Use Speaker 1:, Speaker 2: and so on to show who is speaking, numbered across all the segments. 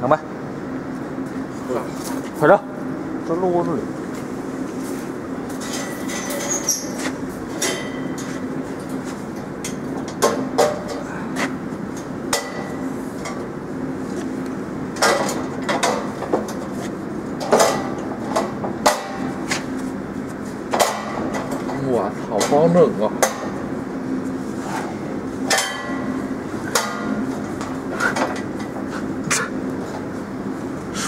Speaker 1: 能呗。快点。
Speaker 2: 这路窝子里。我操，好冷啊！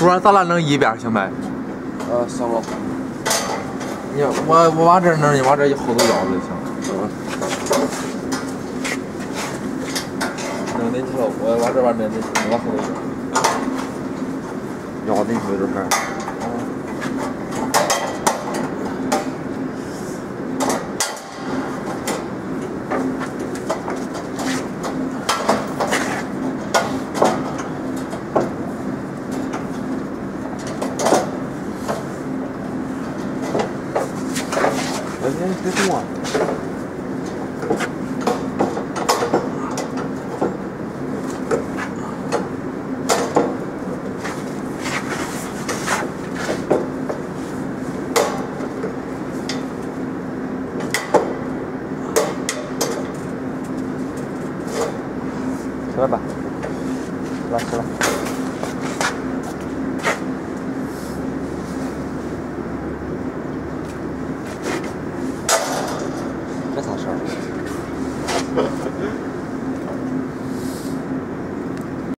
Speaker 1: 叔，咱俩弄一边行呗？
Speaker 2: 呃，行了。
Speaker 1: 你我我往这弄，你往这一后头腰就行。扔进去了，我往这边扔，你往后头摇。摇进去这 Let's use this one. Berapa? Kelas, kelas.